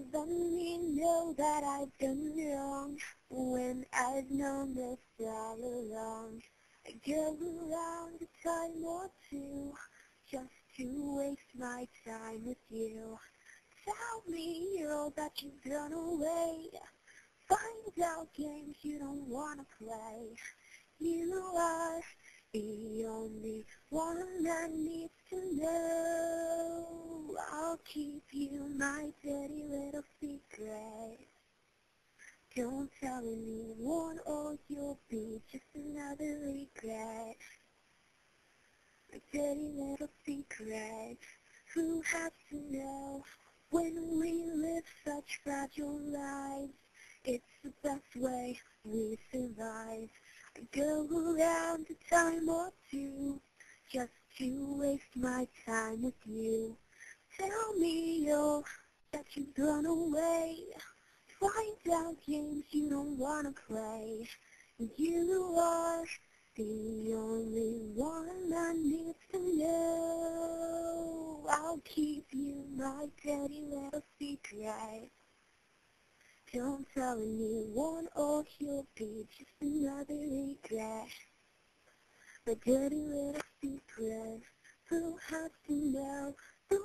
Let me know that I've done wrong when I've known this all along. I go around a time or two just to waste my time with you. Tell me all that you've done away. Find out games you don't wanna play. You are the only one that needs to know. I'll keep you my dirty Don't tell anyone or you'll be just another regret. A dirty little secret. Who has to know when we live such fragile lives? It's the best way we survive. I go around a time or two just to waste my time with you. Tell me, oh, that you've gone away. Find out games you don't wanna play. You are the only one I need to know. I'll keep you my dirty little secret. Don't tell anyone or you'll be just another regret. My dirty little secret. Who has to know the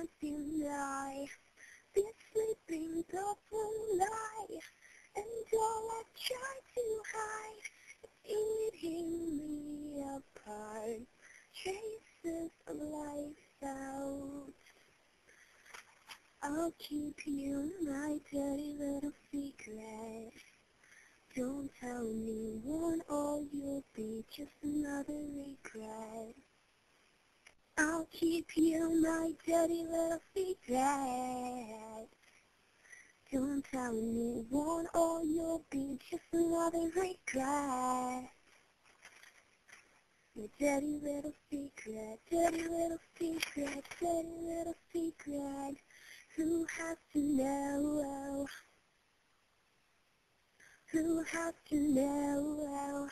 Can't deny. Been sleeping the full lie. And all I try to hide eating me apart. Of life out. I'll keep you my dirty little secret. Don't tell anyone or you'll be just another regret. I'll keep you my dirty little secret. Don't tell anyone or you'll be just another regret. Your dirty little secret, dirty little secret, dirty little secret. Who has to know? Who has to know?